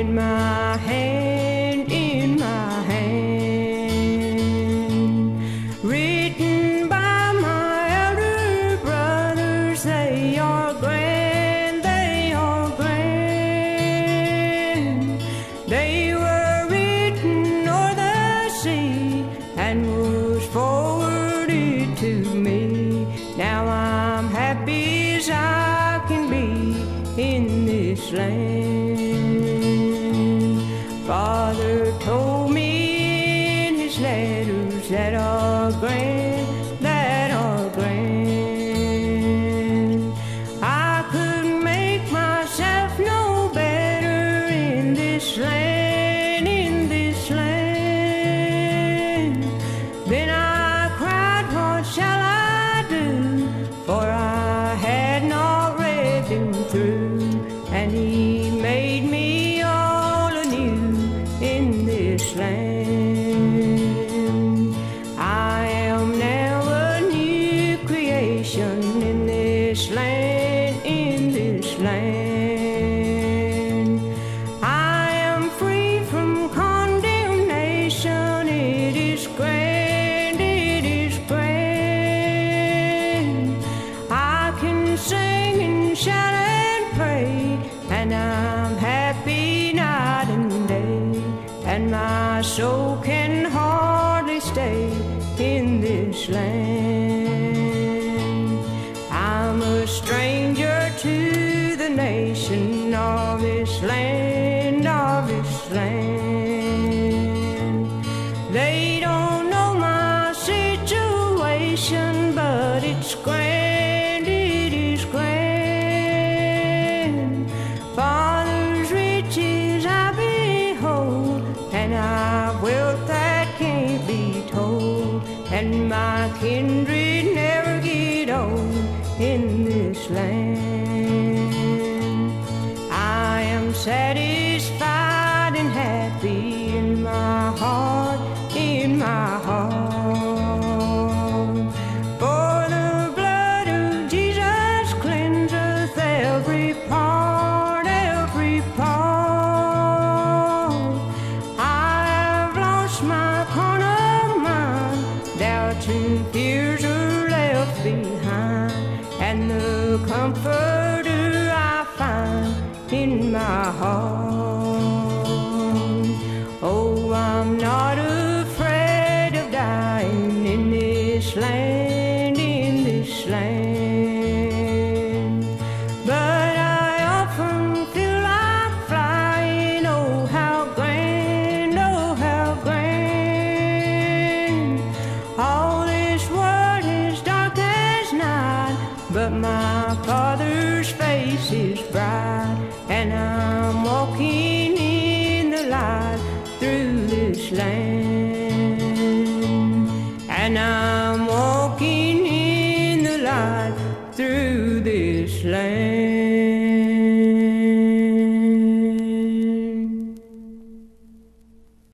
in my hand, in my hand. Written by my elder brothers, they are grand, they are grand. They were written o'er the sea and was forwarded to me. Now I'm happy as I can be in this land. る今日 land. I'm a stranger to the nation of this land. and my kindred never get old in this land. I am satisfied and happy. and the comforter I find in my heart. Oh, I'm not afraid of dying in this land, in this land. face is bright, and I'm walking in the light through this land. And I'm walking in the light through this land.